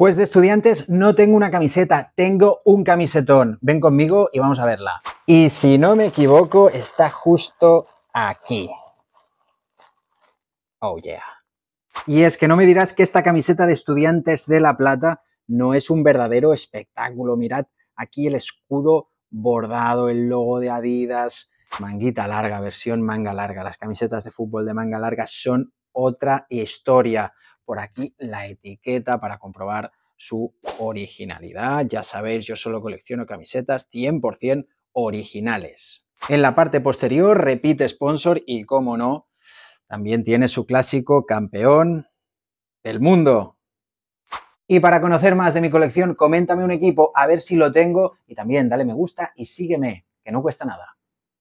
Pues de estudiantes no tengo una camiseta, tengo un camisetón. Ven conmigo y vamos a verla. Y si no me equivoco, está justo aquí. Oh yeah. Y es que no me dirás que esta camiseta de estudiantes de La Plata no es un verdadero espectáculo. Mirad aquí el escudo bordado, el logo de Adidas, manguita larga, versión manga larga. Las camisetas de fútbol de manga larga son otra historia por aquí la etiqueta para comprobar su originalidad. Ya sabéis, yo solo colecciono camisetas 100% originales. En la parte posterior repite sponsor y, como no, también tiene su clásico campeón del mundo. Y para conocer más de mi colección, coméntame un equipo a ver si lo tengo y también dale me gusta y sígueme, que no cuesta nada.